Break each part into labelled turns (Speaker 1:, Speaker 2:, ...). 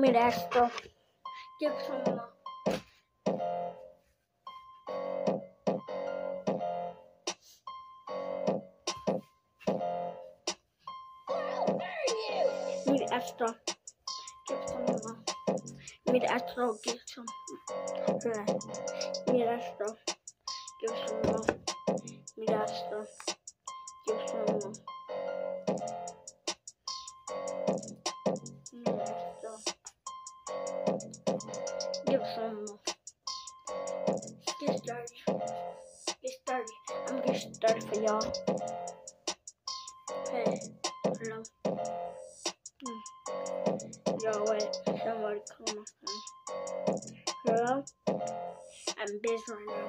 Speaker 1: mi resto io sono mi resto io sono mi resto io sono mi resto io sono started. Get started. I'm getting started for y'all. Hey, hello. Hmm. Yo, wait. Somebody call my phone. Hello? I'm busy right now.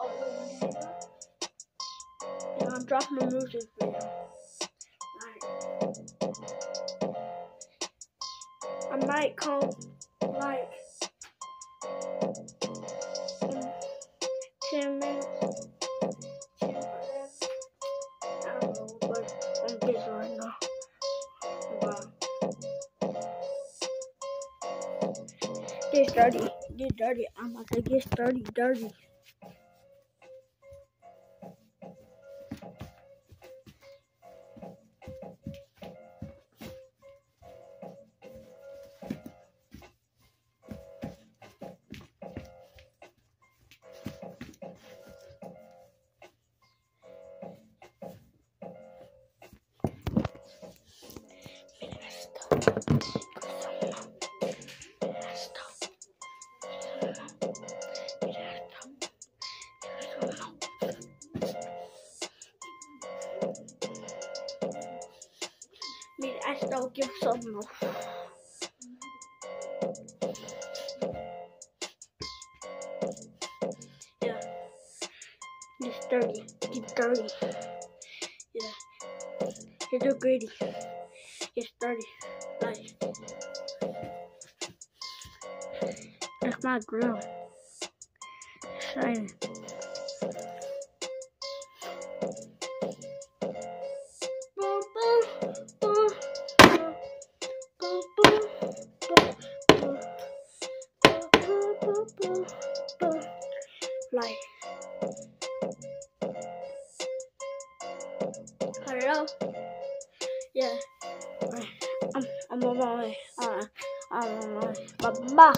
Speaker 1: Oh, no. Yeah, I'm dropping a music video. Like, I might come, like, 10 minutes. 10 minutes. I don't know, but I'm. Get dirty. Get dirty. I'm to get dirty, dirty. Mira still Give some more. Yeah. Get dirty. Get dirty. Yeah. Get so gritty. Get dirty. Nice. That's my grill. Shiny. Like. Hello? Yeah. I'm, I'm on my way. Uh, I'm on my way. Bye bye.